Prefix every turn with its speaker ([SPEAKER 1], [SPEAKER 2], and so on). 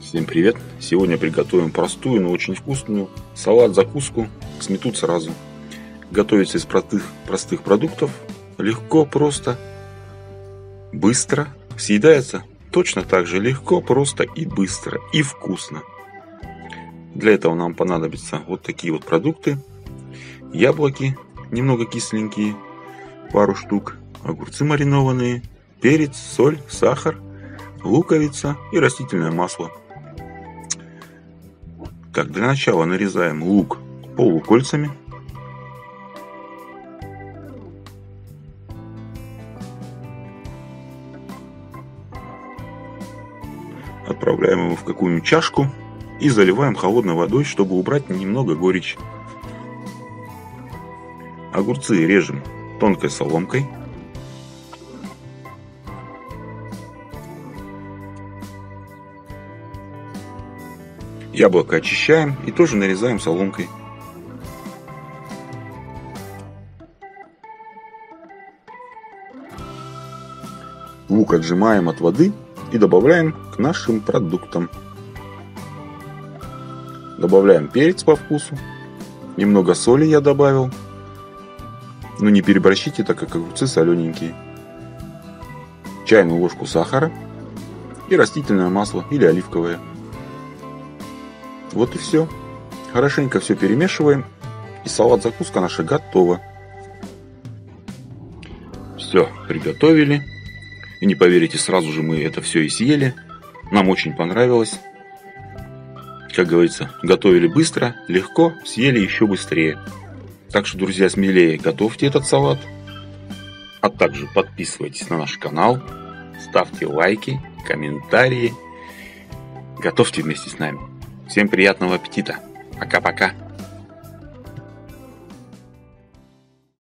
[SPEAKER 1] Всем привет! Сегодня приготовим простую, но очень вкусную салат-закуску сметут сразу. Готовится из простых, простых продуктов, легко, просто, быстро. Съедается точно так же легко, просто и быстро, и вкусно. Для этого нам понадобятся вот такие вот продукты. Яблоки, немного кисленькие, пару штук, огурцы маринованные, перец, соль, сахар, луковица и растительное масло. Так, для начала нарезаем лук полукольцами. Отправляем его в какую-нибудь чашку и заливаем холодной водой, чтобы убрать немного горечь. Огурцы режем тонкой соломкой. Яблоко очищаем и тоже нарезаем соломкой. Лук отжимаем от воды и добавляем к нашим продуктам. Добавляем перец по вкусу. Немного соли я добавил. Но не переборщите, так как огурцы солененькие. Чайную ложку сахара и растительное масло или оливковое. Вот и все. Хорошенько все перемешиваем. И салат-закуска наша готова. Все, приготовили. И не поверите, сразу же мы это все и съели. Нам очень понравилось. Как говорится, готовили быстро, легко, съели еще быстрее. Так что, друзья, смелее готовьте этот салат. А также подписывайтесь на наш канал, ставьте лайки, комментарии. Готовьте вместе с нами. Всем приятного аппетита. Пока-пока.